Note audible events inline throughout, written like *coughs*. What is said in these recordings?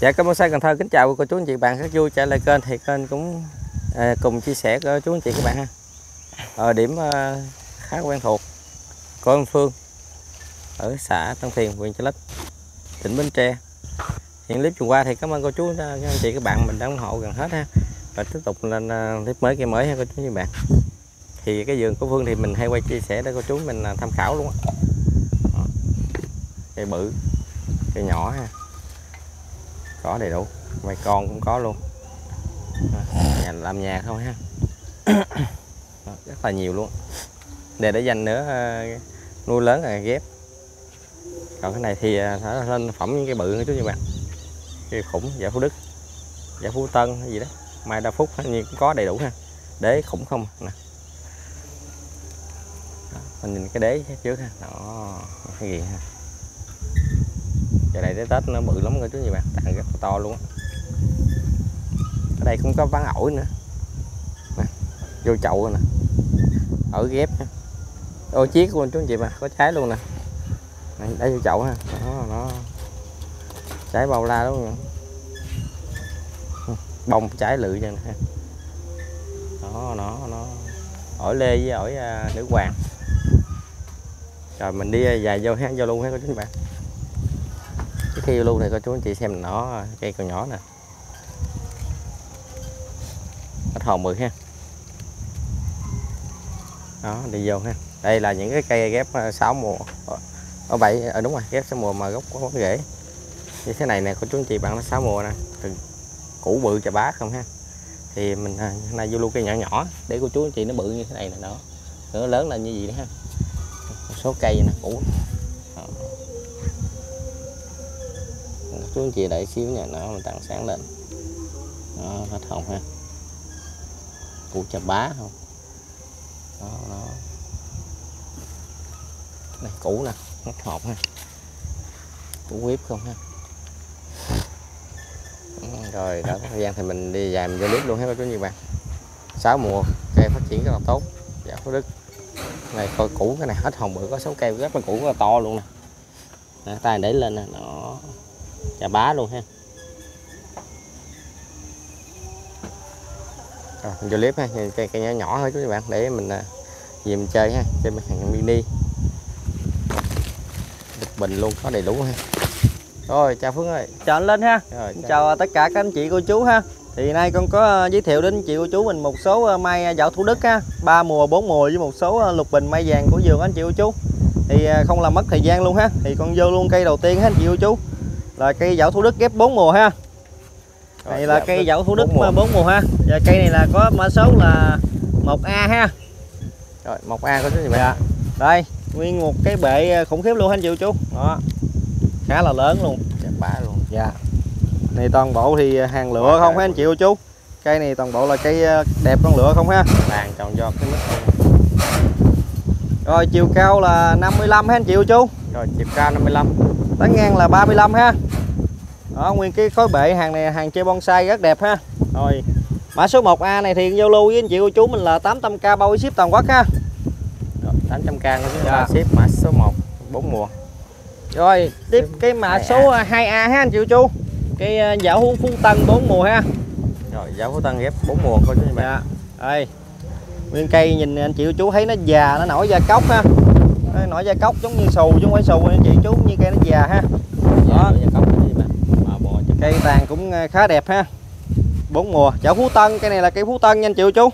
Dạ cảm ơn Sai Cần Thơ kính chào cô chú anh chị bạn rất vui trở lại kênh thì kênh cũng à, cùng chia sẻ cho chú anh chị các bạn ha. Ở điểm à, khá quen thuộc của anh Phương ở xã Tân Thiền, huyện Chợ Lách, tỉnh Bến Tre. Hiện clip vừa qua thì cảm ơn cô chú à, các anh chị các bạn mình đã ủng hộ gần hết ha. Và tiếp tục lên à, clip mới kia mới ha cô chú anh chị bạn. Thì cái vườn của Phương thì mình hay quay chia sẻ để cô chú mình à, tham khảo luôn á. Ờ. Cây bự, cây nhỏ ha có đầy đủ. Mày con cũng có luôn. Nhà làm nhà không ha? *coughs* Rất là nhiều luôn. Để để dành nữa ờ, nuôi lớn rồi ghép. Còn cái này thì ờ, nó lên phẩm những cái bự nữa chú các bạn? Cái khủng dạ phú đức dạ phú tân hay gì đó. Mai đa phúc như cũng có đầy đủ ha. Đế khủng không? Nè. Mình nhìn cái đế trước ha. Đó, cái gì ha? Giờ này tới tết nó bự lắm rồi chú gì bạn tàn rất là to luôn á. Ở đây cũng có ván ổi nữa. Nè, vô chậu rồi nè. Ở ghép nha. Ô chiếc luôn chú anh chị mà có trái luôn nè. Này đây vô chậu ha. Đó nó trái bao la đúng không bông trái lự cho nè. Nó đó nó nó ổi lê với ổi uh, nữ hoàng. Rồi mình đi dài vô ha vô luôn ha các chú anh bạn khi luôn này cô chú anh chị xem nó, cây còn nhỏ nè. Ít hồn mười ha. Đó, đi vô ha. Đây là những cái cây ghép ờ, 6 mùa ở bảy ở đúng rồi, ghép 6 mùa mà gốc có rễ như thế này nè cô chú anh chị bạn nó 6 mùa nè, từ củ bự chà bá không ha. Thì mình hôm nay vô luôn cây nhỏ nhỏ, để cô chú anh chị nó bự như thế này nè, đó. Nó lớn lên như gì đó ha. Một số cây nè, củ chú anh chị đợi xíu nha nó mình tặng sáng lên. Đó, hết hồng ha. Củ chà bá không? Đó, đó. này củ nè hết hộp ha. Củ quýp không ha? Ừ, rồi đó thời gian thì mình đi dài mình vô clip luôn hết chú nhiều bạn. Sáu mùa cây phát triển rất là tốt. Dạ phú đức. Này coi củ cái này hết hồng bự có số cây rất là củ rất là to luôn nè. Tay để lên nè nó chà bá luôn ha. Rồi mình vô clip ha cây cây nhỏ nhỏ thôi chú các bạn để mình về mình chơi ha chơi hàng mini. Đục bình luôn có đầy đủ ha. Rồi chào Phương ơi. Chào anh Linh ha. Rồi, chào. chào tất cả các anh chị cô chú ha. Thì nay con có giới thiệu đến chị cô chú mình một số mai dạo thủ đức ha. Ba mùa bốn mùa với một số lục bình mai vàng của vườn anh chị cô chú. Thì không làm mất thời gian luôn ha. Thì con vô luôn cây đầu tiên ha anh chị cô chú là cây dạo thủ đức ghép 4 mùa ha. Này là cây dạo thủ đức 4 mùa. 4 mùa ha. Và cây này là có mã số là 1A ha. Rồi 1A có chú gì vậy dạ. đây nguyên một cái bệ khủng khiếp luôn anh chị chú. Đó khá là lớn luôn. Đẹp bá luôn dạ. Này toàn bộ thì hàng lửa không ha anh chị chú? Cây này toàn bộ là cây đẹp con lửa không ha? Vàng tròn do cái mít rồi chiều cao là 55 ha anh chị chú? Rồi chiều cao 55 tán ngang là 35 ha. Đó nguyên cái khối bệ hàng này hàng chơi bonsai rất đẹp ha. Rồi mã số 1A này thì giao lưu với anh chị cô chú mình là 800k bao ship toàn quốc ha. Rồi, 800k của chúng ta ship mã số 1 4 mùa. Rồi tiếp cái mã số 2A ha anh chị cô chú. Cái dạo hú phú tân 4 mùa ha. Rồi dạo phú tân ghép 4 mùa coi chú bạn dạ. đây. Nguyên cây nhìn anh chị cô chú thấy nó già nó nổi da cốc ha nổi da cốc giống như xù chứ không phải xù anh chị chú như cây nó già ha. Đó. cây tàn cũng khá đẹp ha. Bốn mùa. Chảo phú tân cây này là cây phú tân nha anh chị chú.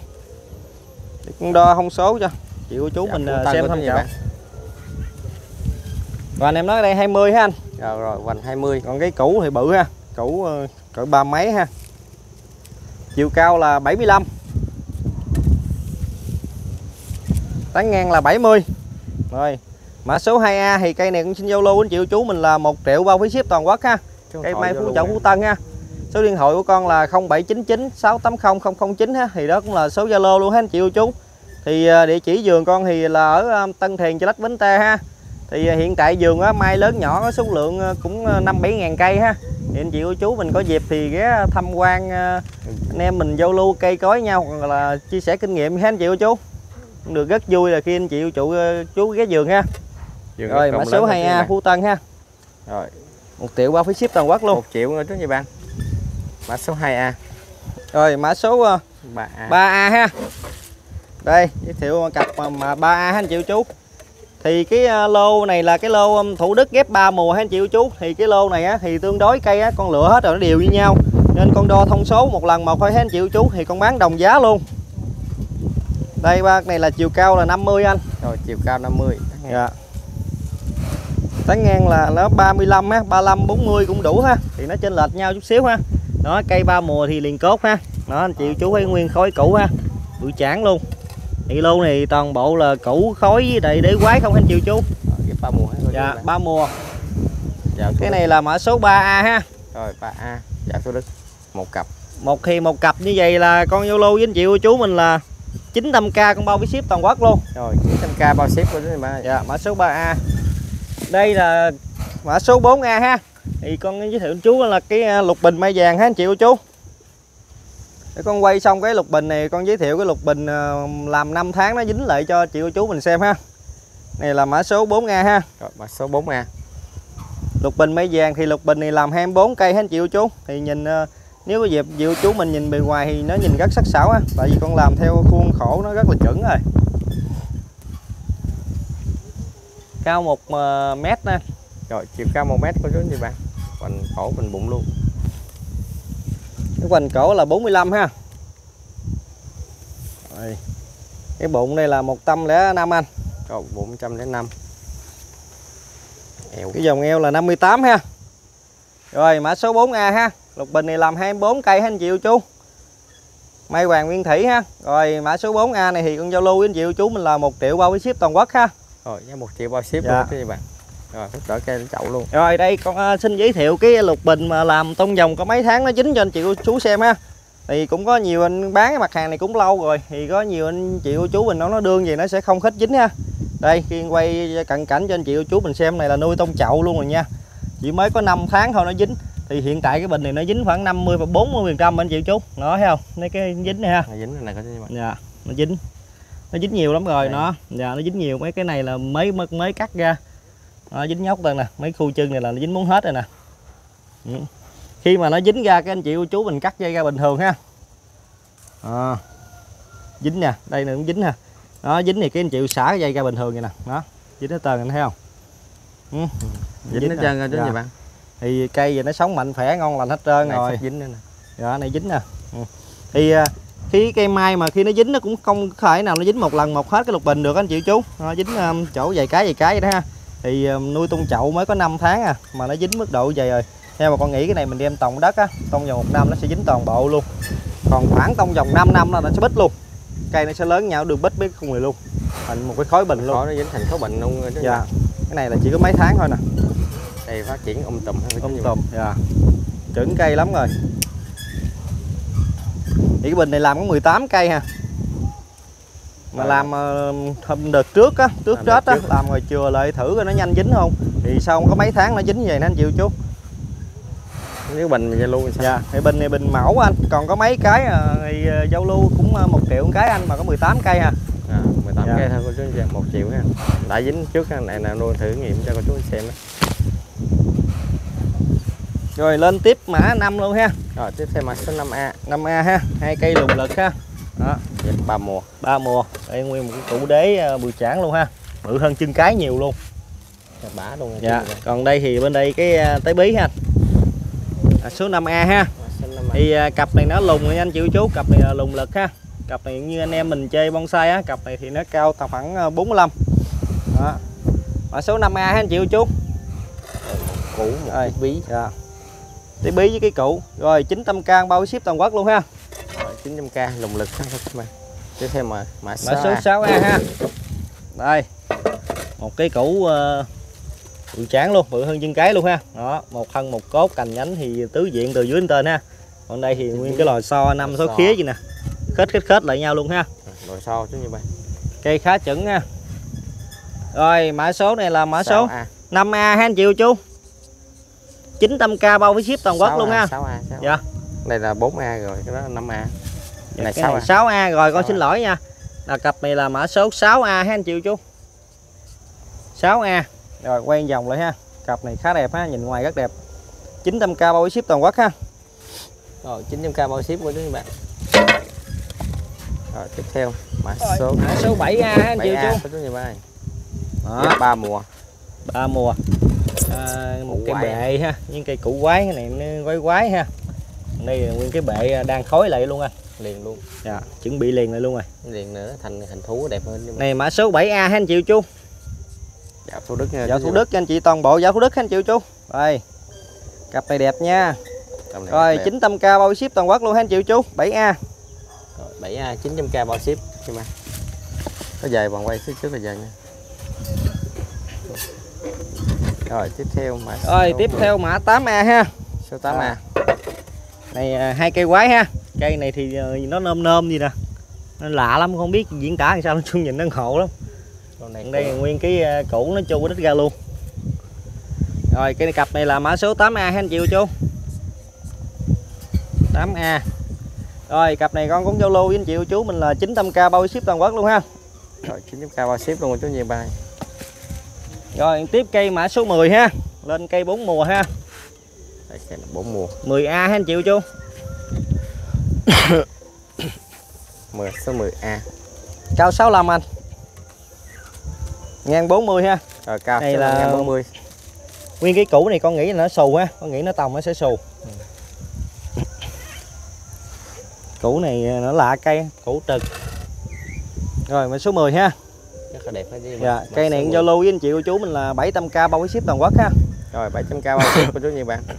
Con đo thông số cho. Chị cô chú dạ, mình xem tham khảo. và anh em nói đây 20 ha anh. Rồi rồi hoành 20 còn cái cũ thì bự ha. Cũ cỡ ba mấy ha. Chiều cao là 75 tán ngang là 70 rồi mã số 2A thì cây này cũng xin giao lưu anh chị chú mình là 1 triệu bao phí ship toàn quốc ha. Cây mai phú chậu phú tân ha số điện thoại của con là 0799 680 009 ha. Thì đó cũng là số zalo luôn ha anh chị chú. Thì địa chỉ vườn con thì là ở Tân Thiền Chợ Lách Bến Tre ha. Thì hiện tại vườn á, mai lớn nhỏ có số lượng cũng 5 7 ngàn cây ha. Thì anh chị cô chú mình có dịp thì ghé tham quan anh em mình giao lưu cây cối nhau hoặc là chia sẻ kinh nghiệm ha anh chị cô chú được rất vui là khi anh chị chủ chú ghé vườn ha. Vườn rồi mã số 2A Phú Tân ha. Rồi. Một triệu bao phí ship toàn quốc luôn. Một triệu nữa chú chị bạn. Mã số 2A rồi mã số ờ, 3A 3A ha. Đây giới thiệu cặp mà, mà 3A ha anh chị chú thì cái ờ, lô này là cái lô Thủ Đức ghép 3 mùa anh chị chú thì cái lô này á, thì tương đối cây á, con lựa hết rồi nó đều như nhau. Nên con đo thông số một lần một thôi anh chị chú thì con bán đồng giá luôn đây ba này là chiều cao là 50 anh. Rồi chiều cao 50 dạ. Tán ngang là nó 35 ha 35 40 cũng đủ ha. Thì nó chênh lệch nhau chút xíu ha. Đó cây ba mùa thì liền cốt ha. Đó anh chị chú thấy nguyên khối cũ ha. Bự chán luôn. Thì lô này toàn bộ là cũ khối với đầy đế quái không anh chị chú? Ghép ba mùa dạ ba mùa. Dạ, cái này là mã số 3A ha. Rồi 3A dạ Thủ Đức. Một cặp. Một thì một cặp như vậy là con Zalo với anh chị cô chú mình là 900k con bao với ship toàn quốc luôn. Rồi 900k bao ship của ta dạ mã số 3A đây là mã số 4A ha. Thì con giới thiệu chú là cái à, lục bình mai vàng ha anh chị cô chú. Để con quay xong cái lục bình này con giới thiệu cái lục bình à, làm 5 tháng nó dính lại cho chị cô chú mình xem ha. Này là mã số 4A ha. Rồi mã số 4A lục bình mai vàng thì lục bình này làm 24 cây ha anh chị cô chú. Thì nhìn à, nếu có dịp cô chú mình nhìn bề ngoài thì nó nhìn rất sắc sảo ha tại vì con làm theo khuôn khổ nó rất là chuẩn rồi. Cao một à, mét nè. Rồi chiều cao 1 mét của chú chị bạn. Hoành cổ mình bụng luôn. Cái hoành cổ là 45 ha. Rồi. cái bụng đây là 105 anh. Rồi 405 eo. Cái dòng eo là 58 ha. Rồi mã số 4A ha lục bình này làm 24 cây ha anh chị cô chú Mai Hoàng Nguyên Thủy ha. Rồi mã số 4A này thì con giao lưu với anh chị cô chú mình là 1 triệu bao với ship toàn quốc ha. Rồi giá một triệu bao ship Dạ. luôn các bạn. Rồi phút đỡ cây chậu luôn. Rồi đây con à, xin giới thiệu cái lục bình mà làm trong vòng có mấy tháng nó dính cho anh chị cô chú xem ha. Thì cũng có nhiều anh bán cái mặt hàng này cũng lâu rồi. Thì có nhiều anh chị cô chú mình nói nó đương gì nó sẽ không khích dính ha. Đây khi quay cận cảnh cho anh chị cô chú mình xem này là nuôi tông chậu luôn rồi nha. Chỉ mới có 5 tháng thôi nó dính thì hiện tại cái bình này nó dính khoảng 50 và 40 phần trăm anh chị chú. Nó thấy không? Mấy cái dính này ha. Nó dính này chị bạn dạ nó dính. Nó dính nhiều lắm rồi Đây. nó. Dạ nó dính nhiều. Mấy cái này là mới mới, mới cắt ra. Nó dính nhóc đây nè. Mấy khu chân này là nó dính muốn hết rồi nè. Ừ. khi mà nó dính ra cái anh chị cô chú mình cắt dây ra bình thường ha. À. dính nè đây nè cũng dính ha. Nó dính thì cái anh chị xả cái dây ra bình thường vậy nè. Đó dính hết trơn anh thấy không? Ừ. dính hết nè. trơn rồi anh Dạ. chị bạn thì cây vậy nó sống mạnh khỏe ngon lành hết trơn này rồi. dính nữa nè. Dạ này dính nè. Ừ. thì à, khi cây mai mà khi nó dính nó cũng không phải nào nó dính một lần một hết cái lục bình được anh chị chú. Nó dính um, chỗ vài cái vài cái vậy đó ha. Thì um, nuôi tung chậu mới có 5 tháng à mà nó dính mức độ vậy rồi. Theo mà con nghĩ cái này mình đem tông đất á tông vòng một năm nó sẽ dính toàn bộ luôn. Còn khoảng tông vòng 5 năm là nó sẽ bít luôn. Cây nó sẽ lớn nhau đường bít biết không người luôn. Thành một cái khối bình luôn. Khó nó dính thành khối bệnh luôn dạ. Cái này là chỉ có mấy tháng thôi nè đây phát triển um tùm ha, chú Ông tùm dạ. Chuẩn cây lắm rồi. Thì cái bình này làm có 18 cây ha. Mà làm ờ, hôm đợt trước á trước Làm tết á làm rồi chừa lại thử coi nó nhanh dính không. Thì sau có mấy tháng nó dính như vậy nên anh chịu chú nếu bình thì luôn sao? Dạ thì bình này bình mẫu anh. Còn có mấy cái à, thì ờ, giao lưu cũng ờ, một triệu cái anh mà có 18 cây ha à, 18 Dạ. cây thôi cô chú một triệu ha. Đã dính trước này là nuôi thử nghiệm cho cô chú xem đó. Rồi lên tiếp mã 5 luôn ha. Rồi tiếp theo mã số 5A 5A ha hai cây lùng lực ha. Đó. Dạ, ba mùa. Ba mùa. Đây nguyên một cái củ đế ờ, bự chản luôn ha. Bự hơn chân cái nhiều luôn. Dạ, bả luôn dạ còn đây thì bên đây cái à, trái bí ha. À, số 5A ha. Mã số 5A. thì à, cặp này nó lùng nha anh chị chú cặp này là lùng lực ha. Cặp này như anh em mình chơi bonsai á cặp này thì nó cao tầm khoảng à, 45 đó. Mã số 5A ha anh chị chú. Cũ một ví. Dạ trái bí với cái cũ rồi 900k bao ship toàn quốc luôn ha. Rồi 900k lùng lực. *laughs* Tiếp theo mã mã số số A. 6A ha. Đây một cái củ uh, bự tráng luôn bự hơn chân cái luôn ha. Đó một thân một cốt cành nhánh thì tứ diện từ dưới đến trên ha. Còn đây thì nguyên cái lò xo năm số Lò xo. khía gì nè. Khết khết khết lại nhau luôn ha. Rồi sau chú như vậy. Cây khá chuẩn ha. Rồi mã số này là mã số 6A 5A ha anh chị chú 900k bao với ship toàn quốc luôn ha. 6A 6A Dạ. đây là 4A rồi cái đó là 5A cái này cái này 6A 6A rồi con 6A. xin lỗi nha. Là cặp này là mã số 6A ha anh chị chú 6A rồi quay vòng lại ha. Cặp này khá đẹp ha nhìn ngoài rất đẹp. 900k bao ship toàn quốc ha. Rồi 900k bao ship của chị bạn. Rồi tiếp theo mã số mã số 7A ha anh chị 7A chú chị bạn đó. Ba mùa. Ba mùa à, một cái bệ ha những cây củ quái cái này nó quái quái ha. Đây là nguyên cái bệ đang khói lại luôn anh liền luôn. Dạ, chuẩn bị liền lại luôn rồi. Liền nữa thành hình thú đẹp hơn nhưng mà. Này mã số 7A ha anh chị chú dạo thủ đức nha chú thủ đức anh chị toàn bộ dạo thủ đức ha anh chị chú rồi cặp này đẹp nha. Này rồi đẹp. 900k bao ship toàn quốc luôn ha anh chị chú 7A Rồi, 7A 900k bao ship nhưng mà. Có dài bằng quay phía trước là dài nha rồi tiếp theo mã rồi tiếp 10, theo mã 8A ha. Số 8A này à, hai cây quái ha. Cây này thì ờ, nó nôm nôm gì nè. Nó lạ lắm không biết diễn tả làm sao nó chung nhìn nó ngộ lắm. Con này còn đây là nguyên cái ờ, củ nó chu đít ra luôn. Rồi cái cặp này là mã số 8A ha anh chị cô chú 8A rồi cặp này con cũng giao lưu với anh chị cô chú mình là 900k bao ship toàn quốc luôn ha. Rồi 900k bao ship luôn chú nhiều bài rồi tiếp cây mã số 10 ha. Lên cây 4 mùa ha. Đây, bốn mùa. 10A ha anh chị cô chú 10 số 10A cao 65 anh. Ngang 40 ha. Rồi cao Đây là- 140 nguyên cái củ này con nghĩ là nó xù ha. Con nghĩ nó tòng nó sẽ xù. Củ này nó lạ cây củ trực. Rồi mã số 10 ha rất là đẹp chứ dạ cây này giao lưu với anh chị cô chú mình là 700k bao ship toàn quốc ha. Rồi 700k bao ship của chú nhiều bạn. *coughs*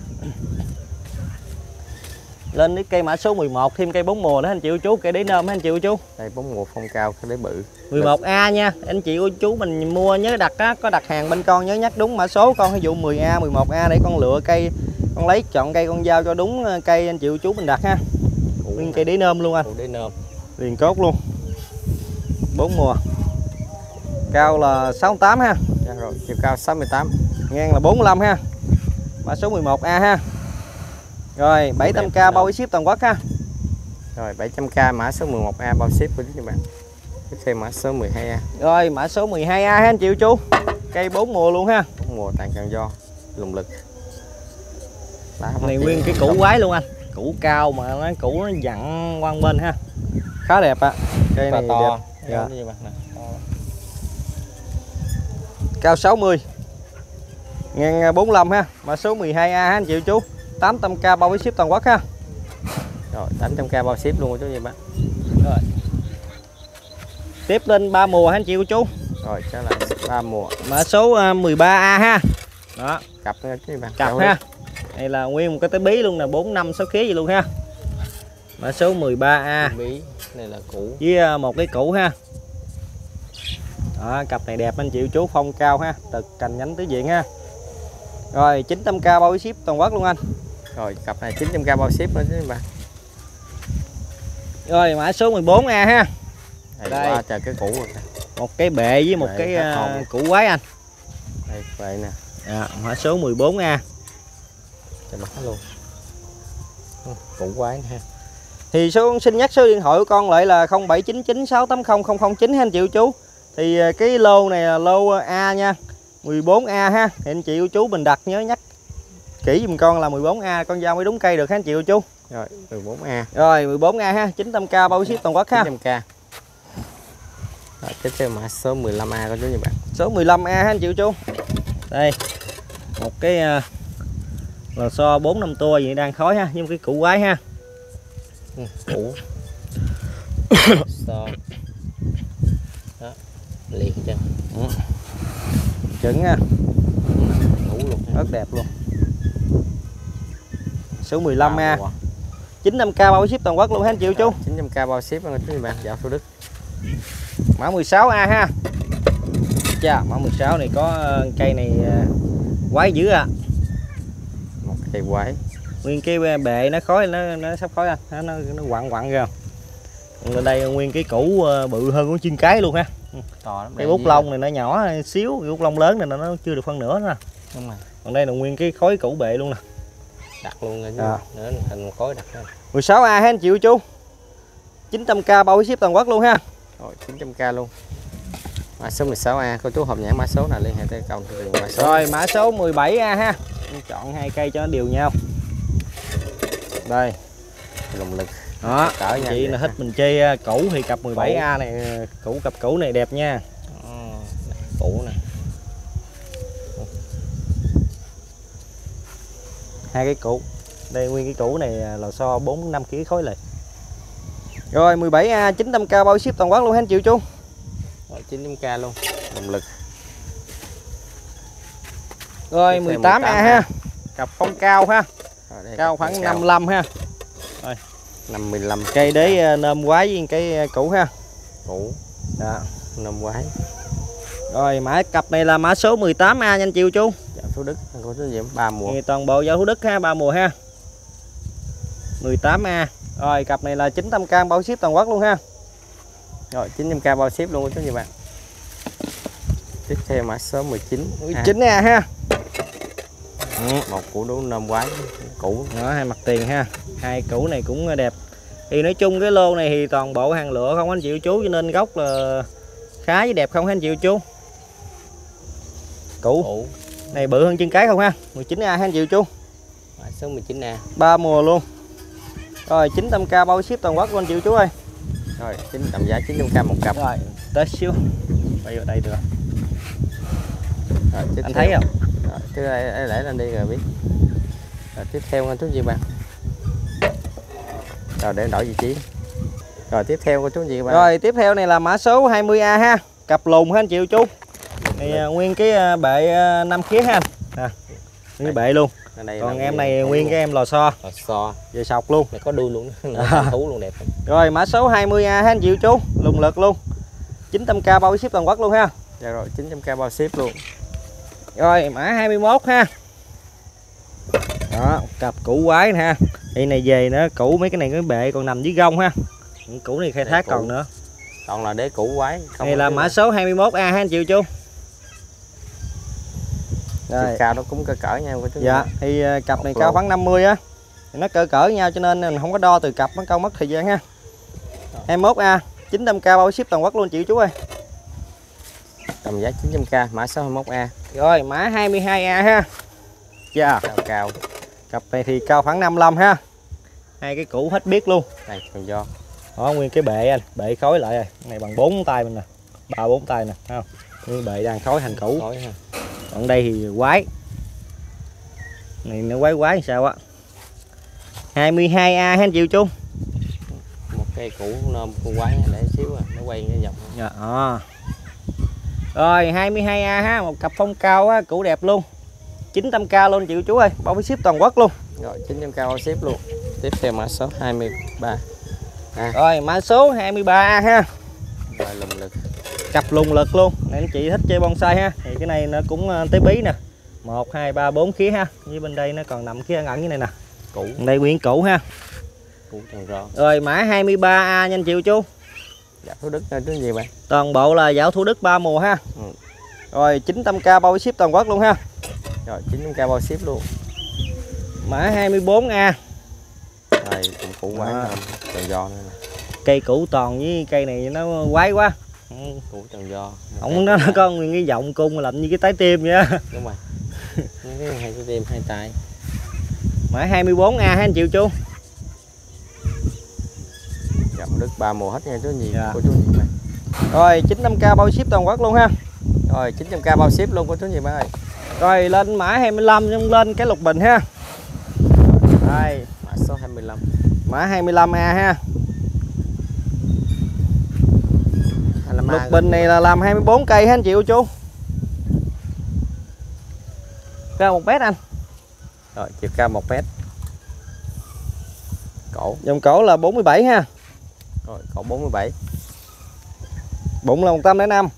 Lên đến cây mã số 11 thêm cây 4 mùa đó anh chị cô chú cây đế nôm ha anh chị cô chú. Đây bốn mùa phong cao cái đế bự. 11A nha anh chị cô chú mình mua nhớ đặt á có đặt hàng bên con nhớ nhắc đúng mã số con ví dụ 10A 11A để con lựa cây con lấy chọn cây con giao cho đúng ờ, cây anh chị cô chú mình đặt ha. Nguyên cây đế nôm luôn anh. đế nôm. Liền cốt luôn. Bốn mùa cao là 68 ha. Dạ rồi. Chiều cao 68 ngang là 45 ha. Mã số 11A ha. Rồi 700k bao ship toàn quốc ha. Rồi 700k mã số 11A bao ship của nhiều bạn. Tiếp theo mã số 12A rồi mã số 12A ha anh chị chú. Cây bốn mùa luôn ha. Bốn mùa tàn càng do lùng lực. Này nguyên cái củ quái luôn anh. Củ cao mà nó củ nó dặn quang bên ha. Khá đẹp ạ. Cây to này to. đẹp. Dạ. Dạ. chú nhiều bạn nè to. Cao 60 ngang 45 ha. Mã số 12A ha anh chị chú. 800k bao ship toàn quốc ha. Rồi 800k bao ship luôn của chú nhiều bạn? Rồi. Tiếp lên ba mùa ha anh chị cô chú. Rồi trở lại ba mùa. Mã số à, 13A ha. Đó. Cặp nữa chú bạn cặp ha. đây là nguyên một cái tế bí luôn nè 4 năm 6 kg gì luôn ha. Mã số 13A Bí. bí này là củ với à, một cái củ ha đó, cặp này đẹp anh chị cô chú phong cao ha tật cành nhánh tứ diện ha. Rồi 900k bao ship toàn quốc luôn anh. Rồi cặp này 900k bao ship nữa nhiều bạn rồi mã số 14A ha. Đây, Đây. qua chờ cái củ rồi. Một cái bệ với một Bệ cái hồn. củ quái anh. Đây vậy nè. À, mã số 14A cho mắt luôn. Ừ, củ quái ha. Thì số xin nhắc số điện thoại của con lại là 0799680009 ha anh chị cô chú thì à, cái lô này là lô A nha 14A ha thì anh chị cô chú mình đặt nhớ nhắc. Kỹ giùm con là 14A con giao mới đúng cây được ha anh chị cô chú? Rồi 14A rồi 14A ha 900k bao ship toàn quốc ha. 900k rồi tiếp theo mã số 15A của chú nhiều bạn. Số 15A ha anh chị cô chú. Đây một cái à, lò xo 4 năm tua gì đang khói ha một cái củ quái ha. Củ. *coughs* So liền chân chuẩn ha củ luôn rất đẹp luôn. Số 15A Ba mùa. 900k bao ship toàn quốc luôn ha anh chị cô chú 900k bao ship nhiều bạn dạo thủ đức. Mã 16A ha. Chà, mã 16 này có ờ, cây này ờ, quái dữ à một cây quái. Nguyên cái bệ nó khói nó nó sắp khói anh. Nó nó, quặn quặn ra đây nguyên cái củ ờ, bự hơn con chim cái luôn ha to lắm. Cái bút lông này nó nhỏ xíu cái bút lông lớn này nó chưa được phân nửa nè. Đúng rồi. Còn đây là nguyên cái khói củ bệ luôn nè. Đặt luôn rồi À. nữa thành một khối đặt lên. 16A ha anh chị cô chú 900k bao ship toàn quốc luôn ha. Rồi 900k luôn. Mã số 16A cô chú hộp nhãn mã số nào liên hệ tới hiện mã số. Rồi mã số 17A ha. Chọn hai cây cho nó đều nhau. Đây. Động lực. Đó Cỡ nha, chị là thích mình chơi à, cũ thì cặp 17A này à, cũ cặp cũ này đẹp nha Cũ nè. hai cái cũ đây nguyên cái cũ này à, là so 4 5 kg khối lại rồi 17A 900k bao ship toàn quốc luôn anh chịu chú Rồi 900k luôn. Động lực. rồi Tiếp theo 18A 18A. ha cặp không cao ha cao khoảng cao. 55 ha 55 cây đế à, nôm quái với cái à, cũ ha cũ. Đó. Năm quái. rồi mã cặp này là mã số 18A nha anh chịu chú Dạ Phú Đức. Có số diễm 3 mùa. thì toàn bộ giao Thủ Đức ha ba mùa ha 18A rồi cặp này là 900k bao ship toàn quốc luôn ha Rồi 900k bao ship luôn của chú chị bạn. Tiếp theo mã số 19. À, 19A ha ừ. một củ đố năm quái cũ đó hai mặt tiền ha. Hai củ này cũng đẹp. Thì nói chung cái lô này thì toàn bộ hàng lựa không anh chịu chú cho nên gốc là khá với đẹp không anh chịu chú? Củ. Cũ này bự hơn chân cái không ha? 19A ha anh chịu chú? Mã số 19A ba mùa luôn. Rồi 900k bao ship toàn quốc luôn anh chịu chú ơi. Rồi chính tầm giá 900k một cặp. Rồi tới xíu. Bây giờ đây được. Rồi, anh thấy không rồi, tiếp đây để lên đi rồi biết. Rồi tiếp theo anh chú gì bạn? Rồi để đổi vị trí. Rồi tiếp theo của chú gì bạn? Rồi tiếp theo này là mã số 20A ha. Cặp lùn ha anh chịu chú thì à, Nguyên cái à, bệ à, 5 khía ha anh. Nè Nguyên cái bệ luôn. Đây Còn em này nguyên cái em lò xo. Lò xo. Về sọc luôn. Này có đuôi luôn. À. *laughs* thú luôn đẹp? Rồi mã số 20A ha anh chịu chú Lùng lực luôn. 900k bao ship toàn quốc luôn ha. Dạ rồi 900k bao ship luôn Rồi mã 21 ha Đó cặp củ quái nè ha Đây này về nó cũ mấy cái này cái bệ còn nằm dưới gông ha Những củ này khai thác cũ. còn nữa còn là đế cũ quái không Này là mã số 21A ha anh chịu chú chiều cao nó cũng cỡ cỡ nhau của chú Dạ, thì à, cặp này Một cao lô. khoảng 50 á. Thì nó cỡ cỡ nhau cho nên mình không có đo từ cặp nó câu mất thời gian ha. 21A, 900k bao ship toàn quốc luôn chịu chú ơi. tầm giá 900k mã số 21A Rồi, mã 22A ha. Dạ, cao cao cặp này thì cao khoảng 55 ha. Hai cái cũ hết biết luôn. này còn do Đó, nguyên cái bệ anh, bệ khối lại rồi. Cái này bằng 4 tay mình nè. ba bốn tay nè, không? Nguyên bệ đang khối thành cũ. khói ha Còn đây thì quái. Này nó quái quái sao á. 22A ha anh chịu chú. một cây cũ nôm con quái để xíu à nó quay cái vòng Dạ. À. Rồi 22A ha, một cặp phong cao á, cũ đẹp luôn. 900k luôn chịu chú ơi, bao phí ship toàn quốc luôn. rồi 900k bao ship luôn tiếp theo mã số 23 Rồi mã số 23A ha, rồi lùng lực cặp lùng lực luôn. Này anh chị thích chơi bonsai ha. Thì cái này nó cũng ờ, tới bí nè. 1 2 3 4 khía ha. Như bên đây nó còn nằm khía ẩn như này nè. cũ Đây quyển cũ ha. cũ tròn Rồi mã 23A nha anh chịu chú. Dạ Phú Đức nơi thứ gì bạn Toàn bộ là dạo Thủ Đức 3 mùa ha. Ừ. Rồi 900k bao ship toàn quốc luôn ha. rồi 900k bao ship luôn Mã 24A. rồi cũng cũ quái À. tròn do nữa nè Cây cũ toàn với cây này nó quái quá. Ừ. cũ tròn do Không nó, nó nguyên cái giọng cung làm như cái trái tim vậy á. đúng rồi những cái hai cái tim hai tay Mã 24A ha anh chịu chú. Phú Đức ba mùa hết nha chú gì Dạ. của chú gì bạn Rồi 95k bao ship toàn quốc luôn ha. rồi 900k bao ship luôn của chú gì bạn ơi Rồi lên mã 25 xong lên cái lục bình ha. Đây, mã số 25 mã 25A ha. Lục bình này là làm 24 cây ha anh chịu chú. Cao 1 mét anh. rồi chiều cao 1 mét cổ Dòng cổ là 47 ha. Rồi cổ 47 Bụng là 105.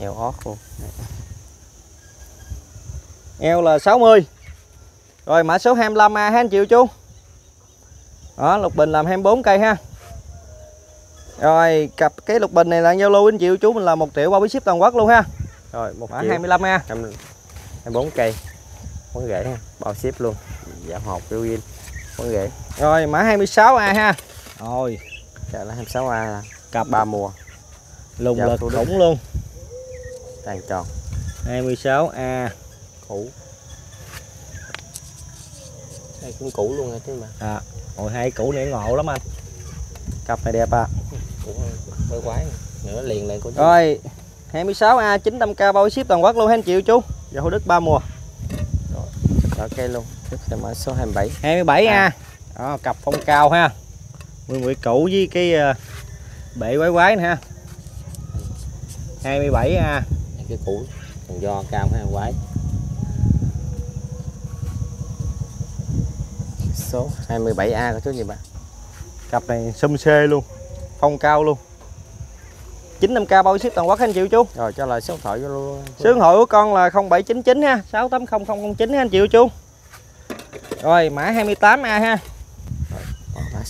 eo ót luôn Eo là 60. Rồi mã số 25A ha anh chịu chú. Đó, lục bình làm 24 cây ha. Rồi, cặp cái lục bình này là Zalo anh chịu chú mình là 1 triệu bao phí ship toàn quốc luôn ha. rồi một Mã triệu 25A. 24 cây quán rễ ha bao ship luôn giảm hộp biểu in quán rễ Rồi mã 26A ha. Rồi, chợ là 26 a là cặp ba mùa. Lùng Dạ, lực khủng luôn. tràn tròn. 26A. cũ. Đây cũng cũ luôn rồi chứ mà. À hồi hai cũ này ngộ lắm anh. Cặp này đẹp à. Cũng hơi quái. Nữa liền lại cô chú. Rồi 26A 900k bao ship toàn quốc luôn anh chịu chú. Giờ Thủ Đức ba mùa. Đó cây luôn. Tiếp theo mã số 27 27A À. đó, cặp phong cao ha nguyên quỷ cũ với cái ờ, bể quái quái nè ha. 27A Đây, cái cũ còn do cao hay quái. Số. 27A cô chú gì bạn cặp này sum xê luôn phong cao luôn. 95k bao ship toàn quốc anh chịu chú rồi cho lại số điện thoại vô luôn. Số điện thoại của con là 0799 ha 680009 ha anh chịu chú rồi mã 28A ha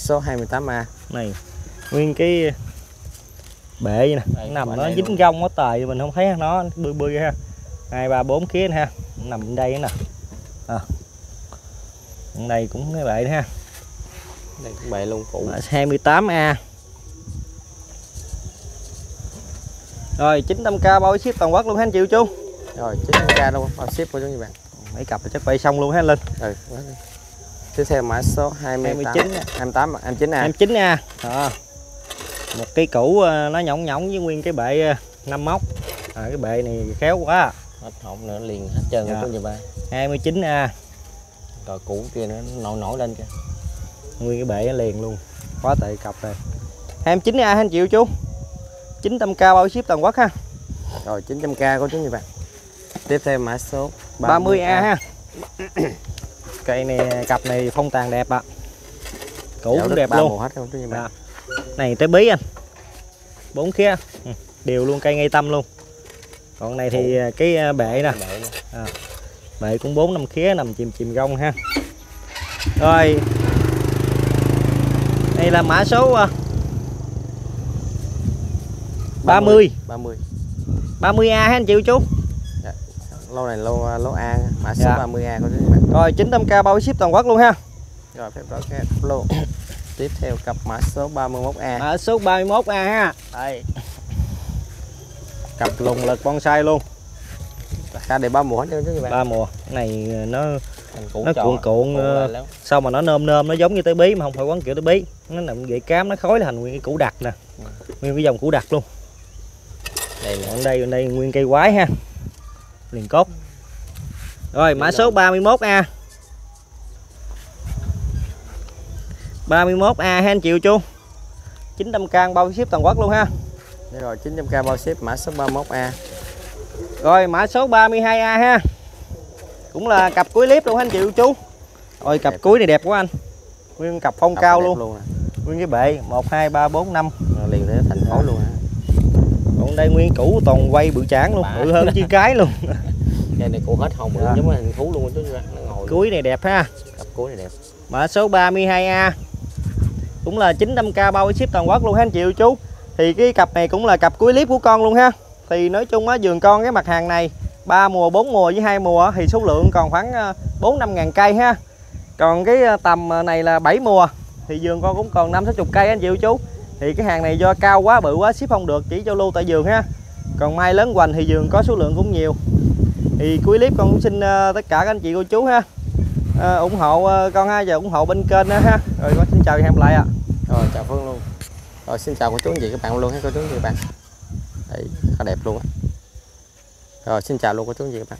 số 28A này nguyên cái bệ vậy nè. Đây, nằm nó dính luôn. gông nó tời mình không thấy nó bươi bươi ha. Hai ba bốn nè ha. Nằm đây nè. À. Đây cũng cái bệ nữa ha. Đây cũng bệ luôn cũ. Mã 28A rồi 900k bao ship toàn quốc luôn anh chịu chú rồi 9k luôn bao ship cô chú gì bạn. Mấy cặp chắc bay xong luôn anh Linh. Ừ tiếp theo mã số 28 29. 28 29A 29A à. một cái cũ ờ, nó nhõng nhõng với nguyên cái bệ ờ, năm móc. À, cái bệ này khéo quá. Hết hộn nữa liền hết trơn Dạ. chú gì bạn 29A rồi cũ kia nó nổi nổi lên kìa. Nguyên cái bể nó liền luôn. Quá tệ cặp này 29A anh chịu chú. 900k bao ship toàn quốc ha. Rồi 900k cô chú gì bạn tiếp theo mã số 30A ha *clears throat* cây này cặp này phong tàn đẹp ạ. Cũ Dạo cũng đẹp luôn. hết bạn Dạ. này tới bí anh. Bốn kia ừ, đều luôn cây ngay tâm luôn. Còn này thì à, cái à, bệ nè. Bệ nè. bệ cũng bốn năm khía nằm chìm chìm gông ha. Rồi. Đây là mã số à, 30 30 30A ha anh chịu chú? Lô này lô lô A nha. Mã số Dạ. 30A cô chú gì bạn rồi 900k bao ship toàn quốc luôn ha. Rồi phép đó cái lô tiếp theo cặp mã số 31A mã số 31A ha. Đây. Cặp lùng lực bonsai luôn. Ra để ba mùa hết chú gì bạn? Ba mùa. Cái này à, nó nó cuộn cuộn, ờ, lắm. sao mà nó nôm nôm nó giống như tới bí mà không phải quán kiểu tới bí. Nó nằm gậy cám nó khói là thành nguyên cái củ đặc nè. Nguyên cái dòng củ đặc luôn. Đây còn đây bên đây nguyên cây quái ha. Liền cốt rồi mã Đúng số 31A 31A ha anh chịu chú 900k bao ship toàn quốc luôn ha. Đây rồi 900k bao ship mã số 31A rồi mã số 32A ha. Cũng là cặp cuối clip luôn ha anh chịu chú rồi cặp Đẹp. cuối này đẹp quá anh. Nguyên cặp phong Cặp cao luôn. luôn nè. nguyên cái bệ 1 2 3 4 5 Rồi liền để thành khối luôn nè còn đây nguyên củ toàn quay bự tráng luôn. Bự hơn chi cái luôn *laughs* cây này cũ hết hồng Dạ. giống như hình thú luôn chú nó ngồi cuối này đẹp ha. Cặp cuối này đẹp. Mã số 32A cũng là 900k bao ship toàn quốc luôn ha anh chịu chú. Thì cái cặp này cũng là cặp cuối clip của con luôn ha. Thì nói chung á vườn con cái mặt hàng này ba mùa 4 mùa với hai mùa thì số lượng còn khoảng 4 5 ngàn cây ha. Còn cái ờ, tầm ờ, này là 7 mùa thì vườn con cũng còn 5 60 cây anh chịu chú. Thì cái hàng này do cao quá bự quá ship không được chỉ cho lưu tại vườn ha. Còn mai lớn hoành thì vườn có số lượng cũng nhiều thì cuối clip con cũng xin ờ, tất cả các anh chị cô chú ha. Ờ, ủng hộ ờ, con ha và ủng hộ bên kênh đó ha. Rồi, con xin chào và hẹn gặp lại ạ. Rồi, chào Phương luôn. Rồi, xin chào cô chú anh chị, các bạn luôn ha, cô chú anh chị, các bạn. Đấy khá đẹp luôn á. Rồi, xin chào luôn cô chú anh chị, các bạn.